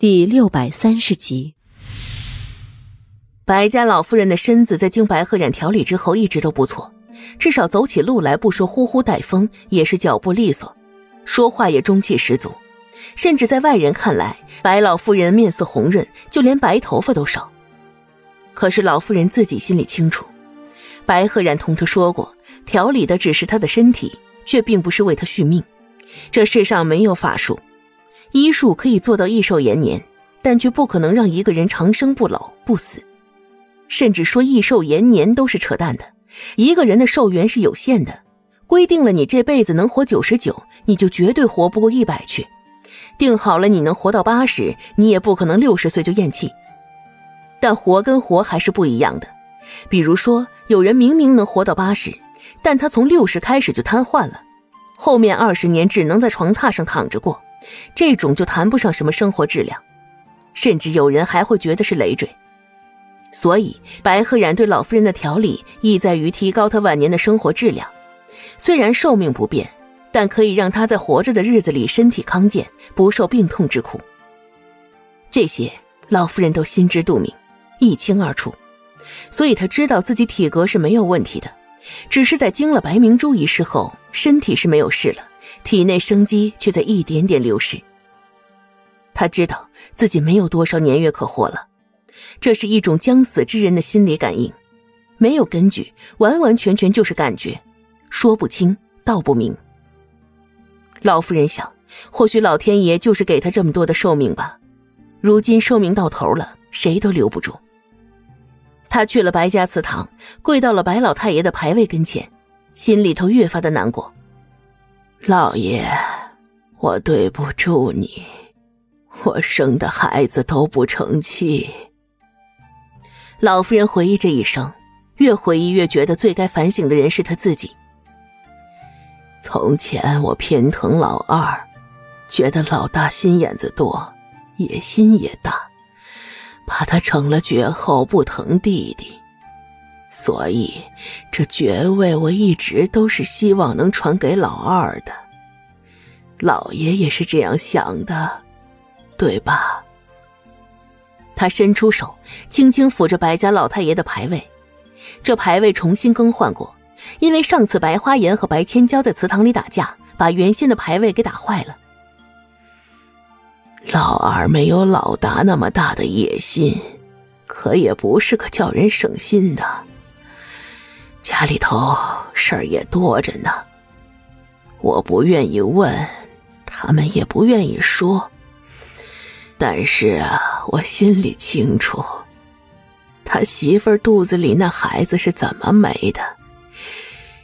第六百三十集，白家老夫人的身子在经白鹤染调理之后一直都不错，至少走起路来不说呼呼带风，也是脚步利索，说话也中气十足，甚至在外人看来，白老夫人面色红润，就连白头发都少。可是老夫人自己心里清楚，白鹤染同她说过，调理的只是她的身体，却并不是为她续命。这世上没有法术。医术可以做到益寿延年，但却不可能让一个人长生不老不死。甚至说益寿延年都是扯淡的。一个人的寿元是有限的，规定了你这辈子能活九十九，你就绝对活不过一百去。定好了你能活到八十，你也不可能六十岁就咽气。但活跟活还是不一样的。比如说，有人明明能活到八十，但他从六十开始就瘫痪了，后面二十年只能在床榻上躺着过。这种就谈不上什么生活质量，甚至有人还会觉得是累赘。所以，白鹤染对老夫人的调理意在于提高她晚年的生活质量。虽然寿命不变，但可以让她在活着的日子里身体康健，不受病痛之苦。这些老夫人都心知肚明，一清二楚。所以她知道自己体格是没有问题的，只是在经了白明珠一事后，身体是没有事了。体内生机却在一点点流失。他知道自己没有多少年月可活了，这是一种将死之人的心理感应，没有根据，完完全全就是感觉，说不清道不明。老夫人想，或许老天爷就是给他这么多的寿命吧。如今寿命到头了，谁都留不住。他去了白家祠堂，跪到了白老太爷的牌位跟前，心里头越发的难过。老爷，我对不住你，我生的孩子都不成器。老夫人回忆这一生，越回忆越觉得最该反省的人是他自己。从前我偏疼老二，觉得老大心眼子多，野心也大，怕他成了绝后不疼弟弟。所以，这爵位我一直都是希望能传给老二的。老爷也是这样想的，对吧？他伸出手，轻轻抚着白家老太爷的牌位。这牌位重新更换过，因为上次白花颜和白千娇在祠堂里打架，把原先的牌位给打坏了。老二没有老大那么大的野心，可也不是个叫人省心的。家里头事儿也多着呢，我不愿意问，他们也不愿意说。但是啊，我心里清楚，他媳妇儿肚子里那孩子是怎么没的，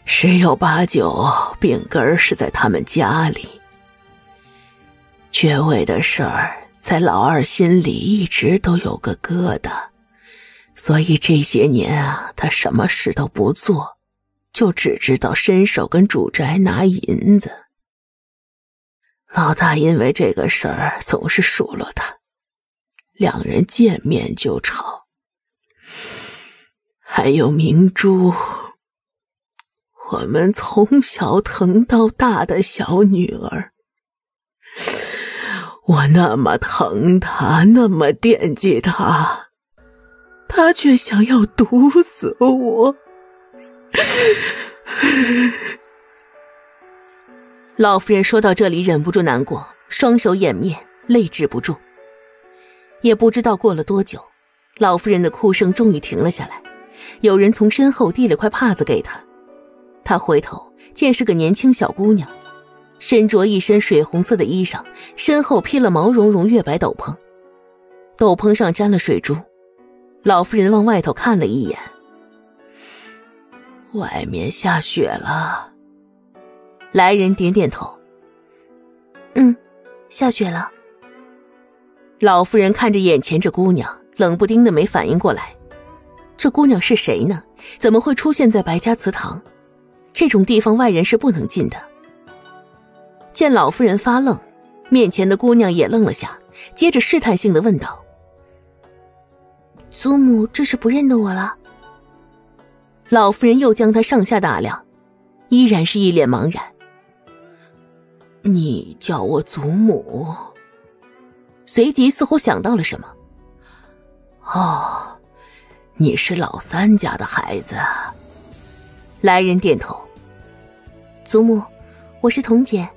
十有八九病根儿是在他们家里。爵位的事儿，在老二心里一直都有个疙瘩。所以这些年啊，他什么事都不做，就只知道伸手跟主宅拿银子。老大因为这个事儿总是数落他，两人见面就吵。还有明珠，我们从小疼到大的小女儿，我那么疼她，那么惦记她。他却想要毒死我。老夫人说到这里，忍不住难过，双手掩面，泪止不住。也不知道过了多久，老夫人的哭声终于停了下来。有人从身后递了块帕子给她，她回头见是个年轻小姑娘，身着一身水红色的衣裳，身后披了毛茸茸月白斗篷，斗篷上沾了水珠。老夫人往外头看了一眼，外面下雪了。来人点点头，嗯，下雪了。老夫人看着眼前这姑娘，冷不丁的没反应过来，这姑娘是谁呢？怎么会出现在白家祠堂？这种地方外人是不能进的。见老夫人发愣，面前的姑娘也愣了下，接着试探性的问道。祖母这是不认得我了。老夫人又将他上下打量，依然是一脸茫然。你叫我祖母？随即似乎想到了什么：“哦，你是老三家的孩子。”来人点头。祖母，我是童简，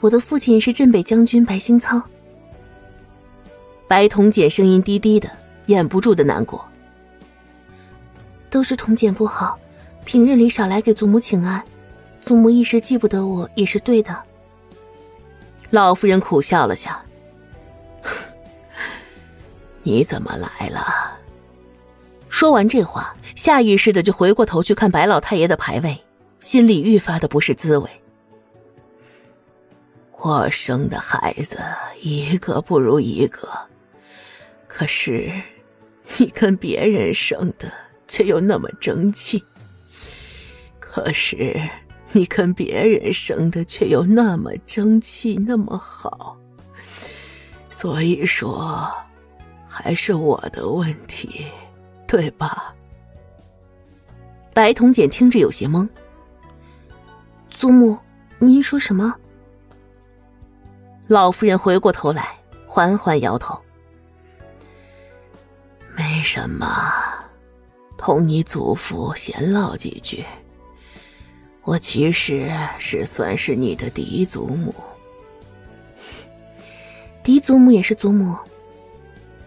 我的父亲是镇北将军白兴仓。白童简声音低低的，掩不住的难过。都是童简不好，平日里少来给祖母请安，祖母一时记不得我也是对的。老夫人苦笑了下：“ 你怎么来了？”说完这话，下意识的就回过头去看白老太爷的牌位。心里愈发的不是滋味。我生的孩子一个不如一个，可是你跟别人生的却又那么争气。可是你跟别人生的却又那么争气，那么好。所以说，还是我的问题，对吧？白铜简听着有些懵。祖母，您说什么？老夫人回过头来，缓缓摇头：“没什么，同你祖父闲唠几句。我其实是算是你的嫡祖母。嫡祖母也是祖母。”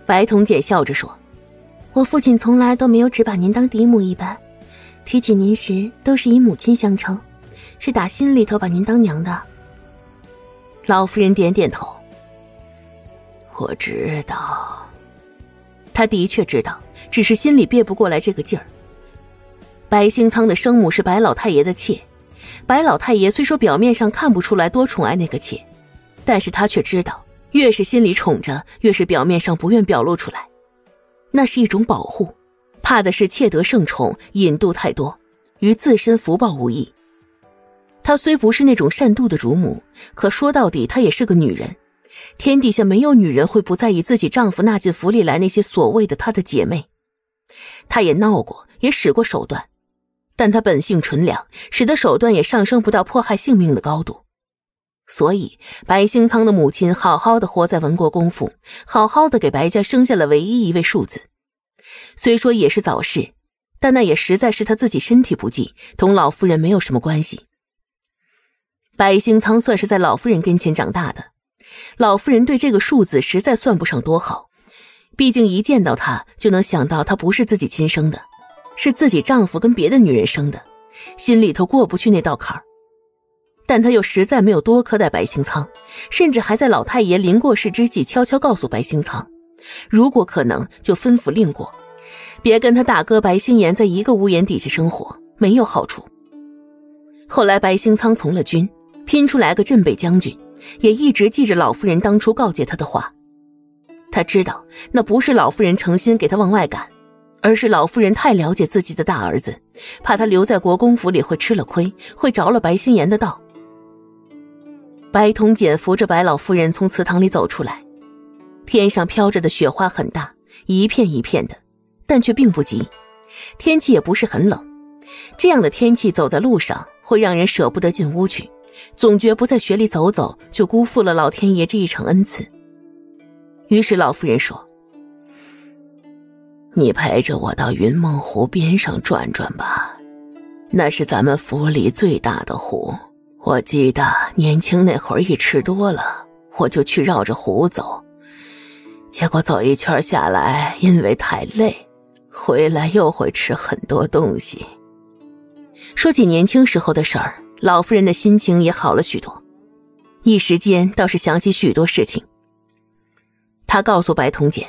白彤姐笑着说：“我父亲从来都没有只把您当嫡母一般，提起您时都是以母亲相称。”是打心里头把您当娘的。老夫人点点头。我知道，他的确知道，只是心里憋不过来这个劲儿。白兴仓的生母是白老太爷的妾，白老太爷虽说表面上看不出来多宠爱那个妾，但是他却知道，越是心里宠着，越是表面上不愿表露出来，那是一种保护，怕的是妾得圣宠，引妒太多，与自身福报无异。她虽不是那种善妒的主母，可说到底，她也是个女人。天底下没有女人会不在意自己丈夫纳进府里来那些所谓的她的姐妹。她也闹过，也使过手段，但她本性纯良，使得手段也上升不到迫害性命的高度。所以，白兴仓的母亲好好的活在文国公府，好好的给白家生下了唯一一位庶子。虽说也是早逝，但那也实在是他自己身体不济，同老夫人没有什么关系。白兴仓算是在老夫人跟前长大的，老夫人对这个庶子实在算不上多好，毕竟一见到他就能想到他不是自己亲生的，是自己丈夫跟别的女人生的，心里头过不去那道坎儿。但他又实在没有多苛待白兴仓，甚至还在老太爷临过世之际悄悄告诉白兴仓，如果可能就吩咐令过，别跟他大哥白兴言在一个屋檐底下生活，没有好处。后来白兴仓从了军。拼出来个镇北将军，也一直记着老夫人当初告诫他的话。他知道那不是老夫人诚心给他往外赶，而是老夫人太了解自己的大儿子，怕他留在国公府里会吃了亏，会着了白心言的道。白铜简扶着白老夫人从祠堂里走出来，天上飘着的雪花很大，一片一片的，但却并不急，天气也不是很冷。这样的天气走在路上会让人舍不得进屋去。总觉不在雪里走走，就辜负了老天爷这一场恩赐。于是老夫人说：“你陪着我到云梦湖边上转转吧，那是咱们府里最大的湖。我记得年轻那会儿一吃多了，我就去绕着湖走，结果走一圈下来，因为太累，回来又会吃很多东西。”说起年轻时候的事儿。老夫人的心情也好了许多，一时间倒是想起许多事情。她告诉白铜简：“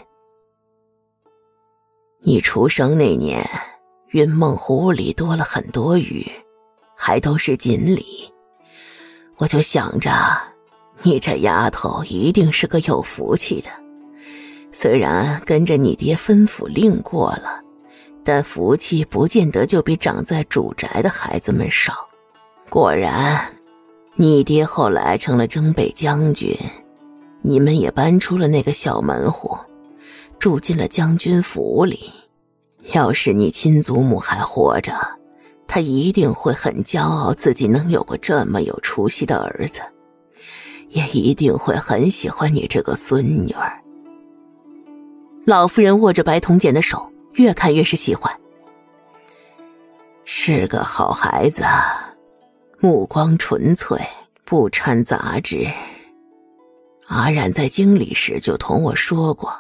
你出生那年，云梦湖里多了很多鱼，还都是锦鲤。我就想着，你这丫头一定是个有福气的。虽然跟着你爹吩咐令过了，但福气不见得就比长在主宅的孩子们少。”果然，你爹后来成了征北将军，你们也搬出了那个小门户，住进了将军府里。要是你亲祖母还活着，他一定会很骄傲自己能有个这么有出息的儿子，也一定会很喜欢你这个孙女儿，老夫人握着白铜简的手，越看越是喜欢。是个好孩子，目光纯粹，不掺杂质。阿冉在京里时就同我说过，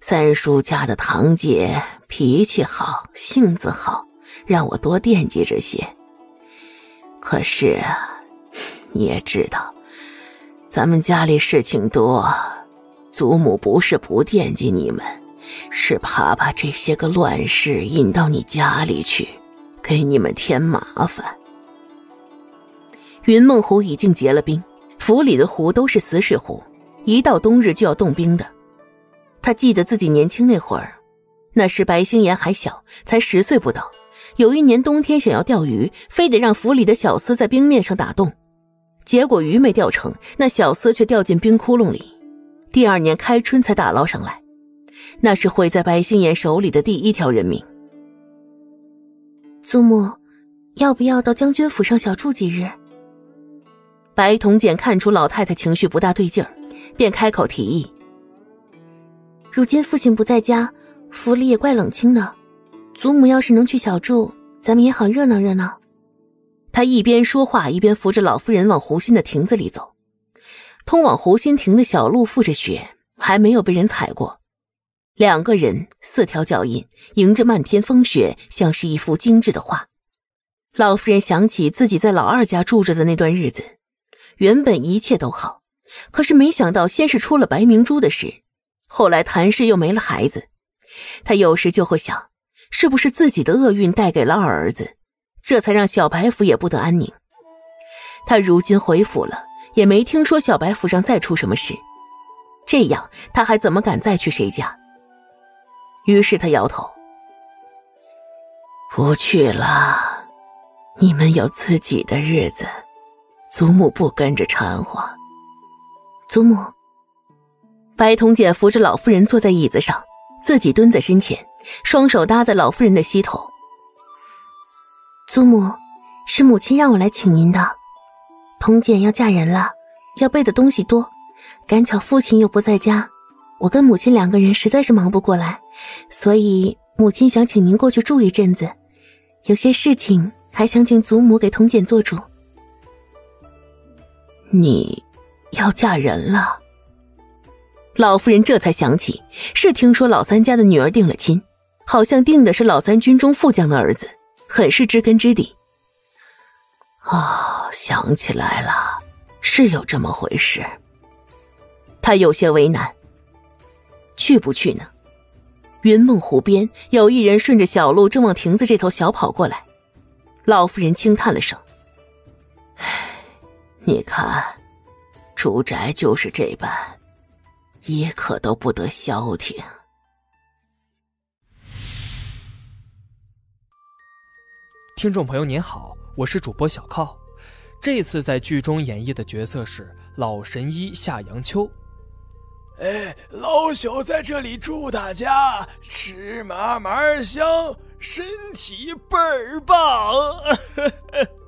三叔家的堂姐脾气好，性子好，让我多惦记这些。可是啊，你也知道，咱们家里事情多。祖母不是不惦记你们，是怕把这些个乱事引到你家里去，给你们添麻烦。云梦湖已经结了冰，府里的湖都是死水湖，一到冬日就要冻冰的。他记得自己年轻那会儿，那时白星岩还小，才十岁不到。有一年冬天想要钓鱼，非得让府里的小厮在冰面上打洞，结果鱼没钓成，那小厮却掉进冰窟窿里。第二年开春才打捞上来，那是毁在白星岩手里的第一条人命。祖母，要不要到将军府上小住几日？白铜简看出老太太情绪不大对劲儿，便开口提议：“如今父亲不在家，府里也怪冷清的。祖母要是能去小住，咱们也好热闹热闹。”他一边说话，一边扶着老夫人往湖心的亭子里走。通往湖心亭的小路覆着雪，还没有被人踩过。两个人四条脚印，迎着漫天风雪，像是一幅精致的画。老夫人想起自己在老二家住着的那段日子，原本一切都好，可是没想到先是出了白明珠的事，后来谭氏又没了孩子。她有时就会想，是不是自己的厄运带给了二儿子，这才让小白府也不得安宁。她如今回府了。也没听说小白府上再出什么事，这样他还怎么敢再去谁家？于是他摇头，不去了。你们有自己的日子，祖母不跟着掺和。祖母，白铜姐扶着老夫人坐在椅子上，自己蹲在身前，双手搭在老夫人的膝头。祖母，是母亲让我来请您的。童简要嫁人了，要备的东西多，赶巧父亲又不在家，我跟母亲两个人实在是忙不过来，所以母亲想请您过去住一阵子，有些事情还想请祖母给童简做主。你要嫁人了？老夫人这才想起，是听说老三家的女儿定了亲，好像定的是老三军中副将的儿子，很是知根知底。哦，想起来了，是有这么回事。他有些为难，去不去呢？云梦湖边有一人顺着小路正往亭子这头小跑过来，老夫人轻叹了声：“唉，你看，住宅就是这般，一刻都不得消停。”听众朋友您好。我是主播小靠，这次在剧中演绎的角色是老神医夏阳秋。哎，老朽在这里祝大家吃嘛嘛香，身体倍儿棒。